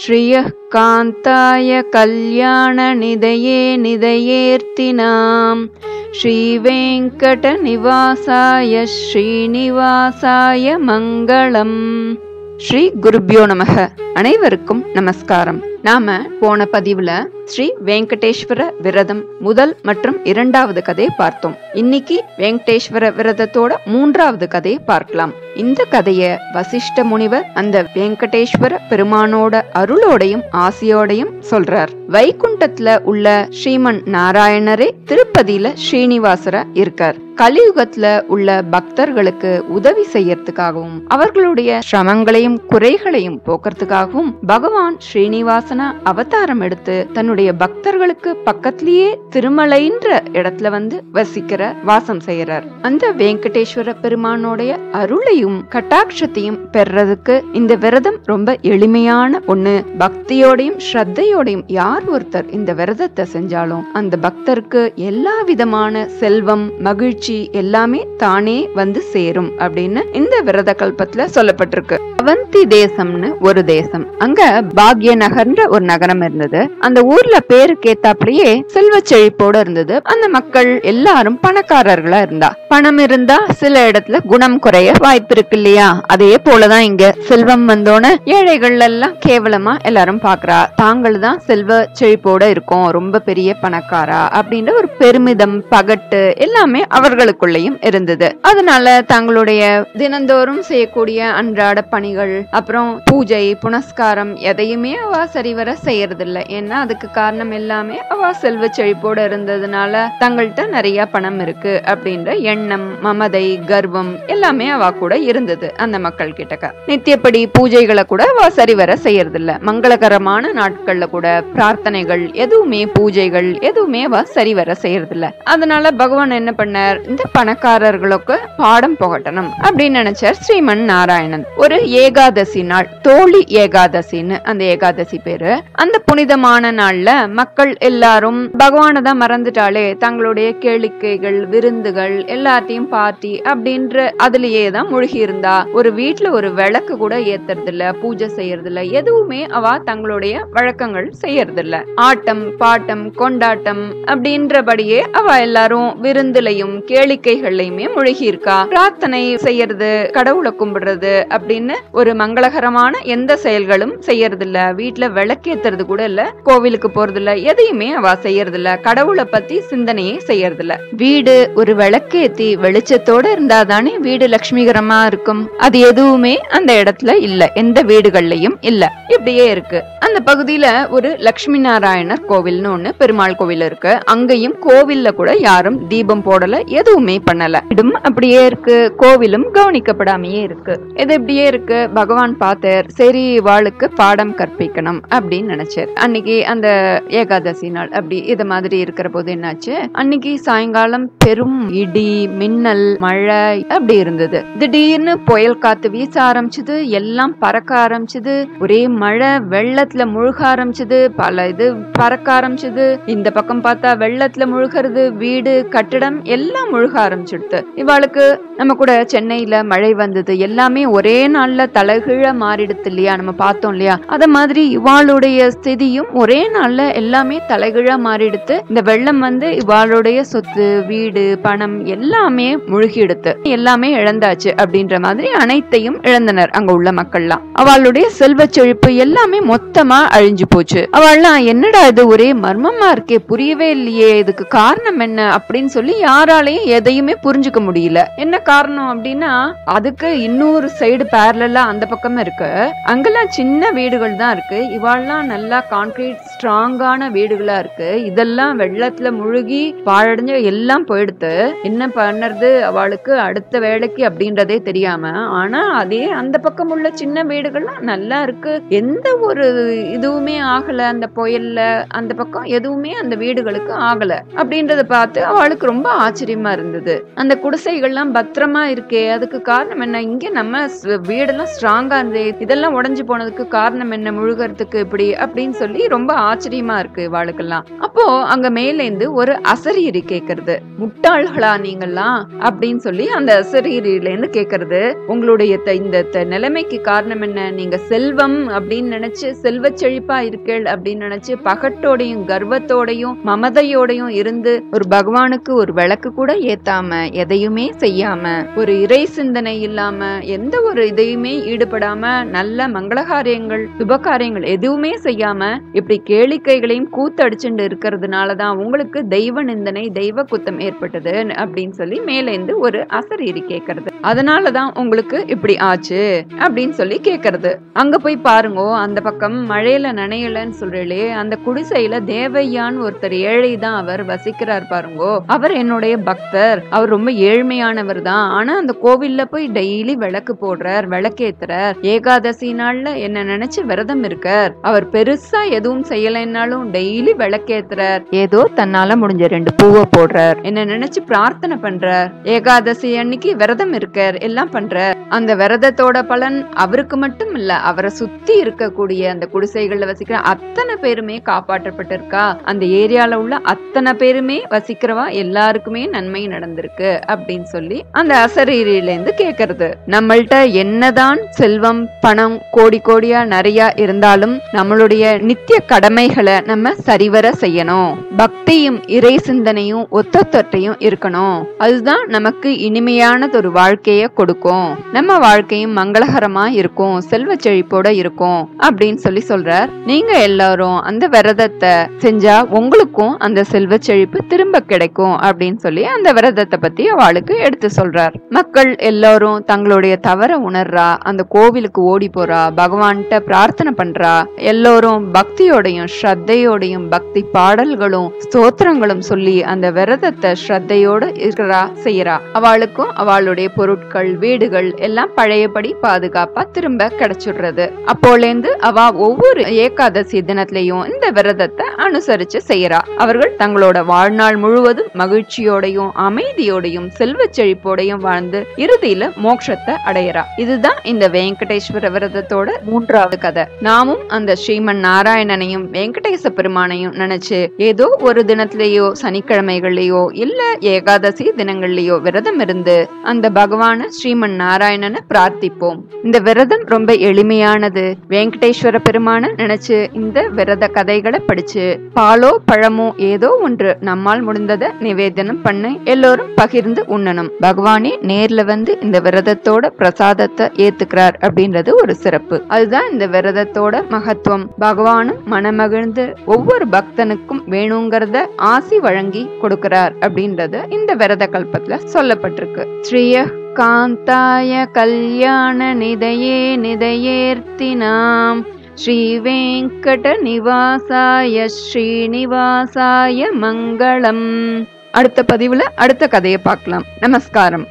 श्रियः कान्ताय कल्याणनिधये निधयेऽर्तिनां श्रीवेङ्कटनिवासाय श्रीनिवासाय மங்களம் ஸ்ரீ குருப்யோ நமக அனைவருக்கும் நமஸ்காரம் நாம போன பதிவுல ஸ்ரீ வெங்கடேஸ்வர விரதம் முதல் மற்றும் இரண்டாவது கதையை பார்த்தோம். இன்னைக்கு வெங்கடேஸ்வர விரதத்தோட மூன்றாவது கதையை பார்க்கலாம். இந்த கதைய வசிஷ்ட முனிவர் அந்த வெங்கடேஸ்வர பெருமானோட அருளோடையும் ஆசையோடையும் சொல்றார். வைகுண்டத்துல உள்ள ஸ்ரீமன் நாராயணரே திருப்பதியில ஸ்ரீனிவாசரா இருக்கார். கலியுகத்துல உள்ள பக்தர்களுக்கு உதவி செய்யறதுக்காகவும் அவர்களுடைய சிரமங்களையும் குறைகளையும் போக்குறதுக்காகவும் பகவான் ஸ்ரீனிவாசனா அவதாரம் எடுத்து தன்னுடைய பக்தர்களுக்கு பக்கத்திலேயே திருமலைன்ற இடத்துல வந்து வசிக்கிற வாசம் செய்யறார் அந்த வெங்கடேஸ்வர பெருமானோடைய அருளையும் கட்டாட்சத்தையும் பெறதுக்கு இந்த விரதம் ரொம்ப எளிமையான ஒண்ணு. பக்தியோடையும் ஸ்ரத்தையோடையும் யார் ஒருத்தர் இந்த விரதத்தை செஞ்சாலும் அந்த பக்தருக்கு எல்லா விதமான செல்வம் மகிழ்ச்சி எல்லாமே தானே வந்து சேரும் அப்படின்னு இந்த விரத கல்பத்துல சொல்லப்பட்டிருக்கு. அவந்தி தேசம்னு ஒரு தேசம். அங்க பாக்ய நகர்ன்ற ஒரு நகரம் இருந்தது. அந்த ஊர்ல பேருக்கு ஏத்தாப்படியே செல்வ செழிப்போட இருந்தது. அந்த மக்கள் எல்லாரும் பணக்காரர்களா இருந்தா. பணம் இருந்தா சில இடத்துல குணம் குறைய வாய்ப்பு இருக்கு இல்லையா? அதே போலதான் இங்க செல்வம் வந்தோன்னு ஏழைகள் எல்லாம் கேவலமா எல்லாரும் பாக்குறா. தாங்கள் தான் செல்வ செழிப்போட இருக்கோம். ரொம்ப பெரிய பணக்காரா அப்படின்ற ஒரு பெருமிதம் பகட்டு எல்லாமே அவர்களுக்குள்ளேயும் இருந்தது. அதனால தங்களுடைய தினந்தோறும் செய்யக்கூடிய அன்றாட பணிகள் அப்புறம் பூஜை புனஸ்காரம் எதையுமே அவ சரிவர செய்யறதில்ல. ஏன்னா அதுக்கு காரணம் எல்லாமே அவ செல்வ செழிப்போட இருந்ததுனால தங்கள்கிட்ட நிறைய பணம் இருக்கு அப்படின்ற எண்ணம் மமதை கர்வம் எல்லாமே அவ கூட இருந்தது அந்த மக்கள் கிட்டக்க நித்தியப்படி பூஜைகளை கூட அவ சரிவர செய்யறதில்ல. மங்களகரமான நாட்கள்ல கூட பிரார்த்தனைகள் எதுவுமே பூஜைகள் எதுவுமே அவ சரிவர செய்யறதில்ல. அதனால பகவான் என்ன பண்ணார்? இந்த பணக்காரர்களுக்கு பாடம் புகட்டணும் அப்படின்னு நினைச்சார் ஸ்ரீமன் நாராயணன். ஒரு ஏகாதசி நாள் தோழி ஏகாதசின்னு அந்த ஏகாதசி பேரு. அந்த புனிதமான நாள்ல மக்கள் எல்லாரும் பகவானை தான் மறந்துட்டாலே தங்களுடைய கேளிக்கைகள் விருந்துகள் எல்லாத்தையும் பார்ட்டி அப்படின்ற அதுலயே தான் மூழ்கி இருந்தா ஒரு வீட்டுல ஒரு விளக்கு கூட ஏத்துறது இல்ல பூஜை செய்யறது இல்ல எதுவுமே அவ தங்களுடைய வழக்கங்கள் செய்யறது இல்ல ஆட்டம் பாட்டம் கொண்டாட்டம் அப்படின்றபடியே அவ எல்லாரும் விருந்துலையும் கேளிக்கைகள்லயுமே மூழ்கி இருக்கா பிரார்த்தனை செய்யறது கடவுளை கும்பிடுறது அப்படின்னு ஒரு மங்களகரமான எந்த செயல்களும் செய்யறது இல்ல வீட்டுல விளக்கேத்துறது கூட இல்ல. கோவிலுக்கு போறது இல்ல எதையுமே அவ செய்யறது இல்ல கடவுளை பத்தி சிந்தனையே செய்யறது இல்ல வீடு ஒரு விளக்கேத்தி வெளிச்சத்தோட இருந்தாதானே வீடு லட்சுமிகரமா இருக்கும். அது எதுவுமே அந்த இடத்துல இல்ல. எந்த வீடுகள்லயும் இல்ல. இப்படியே இருக்கு. அந்த பகுதியில ஒரு லட்சுமி நாராயணர் கோவில்னு ஒண்ணு பெருமாள் கோவில் இருக்கு. அங்கேயும் கோவில்ல கூட யாரும் தீபம் போடல. எதுவுமே பண்ணல. இடும் அப்படியே இருக்கு. கோவிலும் கவனிக்கப்படாமையே இருக்கு. இது இப்படியே இருக்கு? பகவான் பார்த்தார் சரி வாளுக்கு பாடம் கற்பிக்கணும் அப்படின்னு நினைச்சார். அன்னைக்கு அந்த ஏகாதசி நாள் அப்படி இது மாதிரி இருக்கிற போது என்னாச்சு? அன்னைக்கு சாயங்காலம் பெரும் இடி மின்னல் மழை அப்படி இருந்தது. திடீர்னு புயல் காத்து வீச ஆரம்பிச்சது எல்லாம் பறக்க ஆரம்பிச்சது ஒரே மழை வெள்ளத்துல முழுக ஆரம்பிச்சது பல இது பறக்க ஆரம்பிச்சது. இந்த பக்கம் பார்த்தா வெள்ளத்துல முழுகிறது வீடு கட்டிடம் எல்லாம் முழுக ஆரம்பிச்சிடுது. இவாளுக்கு நம்ம கூட சென்னையில மழை வந்தது எல்லாமே ஒரே நாள்ல தலைகீழ மாறிடுது இல்லையா? நம்ம பார்த்தோம் இல்லையா? அத மாதிரி இவாளுடைய ஸ்திதியும் ஒரே நாள்ல எல்லாமே தலைகீழா மாறிடுத்து இந்த வெள்ளம் வந்து இவாளுடைய சொத்து வீடு பணம் எல்லாமே முழுகிடுத்து எல்லாமே இழந்தாச்சு அப்படின்ற மாதிரி அனைத்தையும் இழந்தனர் அங்க உள்ள மக்கள்லாம். அவளுடைய செல்வ செழிப்பு எல்லாமே மொத்தமா அழிஞ்சு போச்சு. அவள்லாம் என்னடா இது ஒரே மர்மமா இருக்கே புரியவே இல்லையே இதுக்கு காரணம் என்ன அப்படின்னு சொல்லி யாராலையும் எதையுமே புரிஞ்சுக்க முடியல. என்ன காரணம் அப்படின்னா அதுக்கு இன்னொரு சைடு பேரலா அந்த பக்கமும் இருக்கு. அங்கெல்லாம் சின்ன வீடுகள் தான் இருக்கு. இவாள்லாம் நல்லா கான்கிரீட் ஸ்ட்ராங்கான வீடுகளா இருக்கு. இதெல்லாம் வெள்ளத்துல முழுகி பாழடைஞ்ச எல்லாம் போயிடுத்து. என்ன பண்ணுறது அவளுக்கு அடுத்த வேலைக்கு அப்படின்றதே தெரியாம. ஆனா அதே அந்த பக்கம் உள்ள சின்ன வீடுகள்லாம் நல்லா இருக்கு. எந்த ஒரு இதுவுமே ஆகல. அந்த புயல்ல அந்த பக்கம் எதுவுமே அந்த வீடுகளுக்கு ஆகல. அப்படின்றத பார்த்து அவளுக்கு ரொம்ப ஆச்சரியமா இருந்தது. அந்த குடிசைகள்லாம் பத்திரமா இருக்கே. அதுக்கு காரணம் என்ன? இங்க நம்ம வீடெல்லாம் இதெல்லாம் ஸ்ட்ராங்கா இருந்தே இதெல்லாம் உடைஞ்சு போனதுக்கு காரணம் என்ன? முழுகிறதுக்கு இப்படி அப்படின்னு சொல்லி ரொம்ப ஆச்சரியமா இருக்கு இவாளுக்கெல்லாம். அப்போ அங்க மேலேந்து ஒரு அசரீரி கேக்குறது. முட்டாள்களா நீங்கெல்லாம் அப்படின்னு சொல்லி அந்த அசரீரியில இருந்து கேக்குறது. உங்களுடைய இந்த த- நிலைமைக்கு காரணம் என்ன? நீங்க செல்வம் அப்படின்னு நினைச்சு செல்வ செழிப்பா இருக்கேள் அப்படின்னு நினைச்சு பகட்டோடையும் கர்வத்தோடையும் மமதையோடையும் இருந்து ஒரு பகவானுக்கு ஒரு விளக்கு கூட ஏத்தாம எதையுமே செய்யாம ஒரு இறை சிந்தனை இல்லாம எந்த ஒரு இதையுமே ஈடுபடாம நல்ல மங்களகாரியங்கள் சுபகாரியங்கள் எதுவுமே செய்யாம இப்படி கேளிக்கைகளையும் கூத்தடிச்சுட்டு இருக்கிறதுனாலதான் உங்களுக்கு தெய்வ நிந்தனை தெய்வ குத்தம் ஏற்பட்டது அப்படின்னு சொல்லி மேலேந்து ஒரு அசரீரி கேக்குறது. அதனாலதான் உங்களுக்கு இப்படி ஆச்சு அப்படின்னு சொல்லி கேக்குறது. அங்க போய் பாருங்க அந்த பக்கம் மழையில நனையலன்னு சொல்றீங்களே அந்த குடிசையில தேவையான்னு ஒருத்தர் ஏழை தான் அவர் வசிக்கிறார் பாருங்கோ. அவர் என்னுடைய பக்தர். அவர் ரொம்ப ஏழ்மையானவர் தான். ஆனா அந்த கோவில்ல போய் டெய்லி விளக்கு போடுறார் விளக்கு விளக்கேத்துறார் ஏகாதசி நாள்ல என்ன நினைச்சு விரதம் இருக்கார். அவர் பெருசா எதுவும் செய்யலைன்னாலும் டெய்லி விளக்கேத்துறார். ஏதோ தன்னால முடிஞ்ச ரெண்டு பூவை போடுறார். என்ன நினைச்சு பிரார்த்தனை பண்றார். ஏகாதசி அன்னைக்கு விரதம் இருக்கார். எல்லாம் பண்றார். அந்த விரதத்தோட பலன் அவருக்கு மட்டும் இல்ல அவரை சுத்தி இருக்கக்கூடிய அந்த குடிசைகள்ல வசிக்கிற அத்தனை பேருமே காப்பாற்றப்பட்டிருக்கா. அந்த ஏரியால உள்ள அத்தனை பேருமே வசிக்கிறவா எல்லாருக்குமே நன்மை நடந்திருக்கு அப்படின்னு சொல்லி அந்த அசரீரியில இருந்து கேக்குறது. நம்மள்ட்ட என்னதான் செல்வம் பணம் கோடி கோடியா நிறைய இருந்தாலும் நம்மளுடைய நித்திய கடமைகளை நம்ம சரிவர செய்யணும். பக்தியும் இறை சிந்தனையும் ஒத்தொத்தையும் இருக்கணும். அதுதான் நமக்கு இனிமையானது ஒரு வாழ்க்கைய கொடுக்கும். நம்ம வாழ்க்கையும் மங்களகரமா இருக்கும் செல்வ செழிப்போட இருக்கும் அப்படின்னு சொல்லி சொல்றார். நீங்க எல்லாரும் அந்த விரதத்தை செஞ்சா உங்களுக்கும் அந்த செல்வ செழிப்பு திரும்ப கிடைக்கும் அப்படின்னு சொல்லி அந்த விரதத்தை பத்தி அவளுக்கு எடுத்து சொல்றார். மக்கள் எல்லாரும் தங்களுடைய தவற உணர்றா அந்த கோவிலுக்கு ஓடி போறா பகவான்கிட்ட பிரார்த்தனை பண்றா. எல்லோரும் பக்தியோடையும் ஸ்ரத்தையோடையும் பக்தி பாடல்களும் ஸ்தோத்திரங்களும் சொல்லி அந்த விரதத்தை ஸ்ரத்தையோடு இருக்கிறா செய்யறா. அவளுக்கும் அவளுடைய பொருட்கள் வீடுகள் எல்லாம் பழையபடி பாதுகாப்பா திரும்ப கிடைச்சிடுறது. அப்போலேந்து அவ ஒவ்வொரு ஏகாதசி தினத்திலையும் இந்த விரதத்தை அனுசரிச்சு செய்யறா. அவர்கள் தங்களோட வாழ்நாள் முழுவதும் மகிழ்ச்சியோடையும் அமைதியோடையும் செல்வ செழிப்போடையும் வாழ்ந்து இறுதியில மோட்சத்தை அடையறா. இதுதான் இந்த வெங்கடேஸ்வர விரதத்தோட மூன்றாவது கதை. நாமும் அந்த ஸ்ரீமன் நாராயணனையும் வெங்கடேச பெருமானையும் நினைச்சு ஏதோ ஒரு தினத்திலேயோ சனிக்கிழமைகள்லயோ இல்ல ஏகாதசி தினங்கள்லயோ விரதம் இருந்து அந்த பகவான ஸ்ரீமன் நாராயணனை பிரார்த்திப்போம். இந்த விரதம் ரொம்ப எளிமையானது. வெங்கடேஸ்வர பெருமான நினைச்சு இந்த விரத கதைகளை படிச்சு பாலோ பழமோ ஏதோ ஒன்று நம்மால் முடிந்ததை நிவேதனம் பண்ண எல்லோரும் பகிர்ந்து உண்ணணும். பகவானே நேர்ல வந்து இந்த விரதத்தோட பிரசாதத்தை ஏத்துக்கிறார் அப்படின்றது ஒரு சிறப்பு. அதுதான் இந்த விரதத்தோட மகத்துவம். பகவானும் மனமகிழ்ந்து ஒவ்வொரு பக்தனுக்கும் வேணுங்கிறத ஆசி வழங்கி கொடுக்கிறார் அப்படின்றது இந்த விரத கல்பத்துல சொல்லப்பட்டிருக்கு. ஸ்ரீய காந்தாய கல்யாண நிதையே நிதையேர்த்தினாம். ஸ்ரீ வெங்கட நிவாசாய ஸ்ரீனிவாசாய மங்களம். அடுத்த பதிவுல அடுத்த கதையை பார்க்கலாம். நமஸ்காரம்.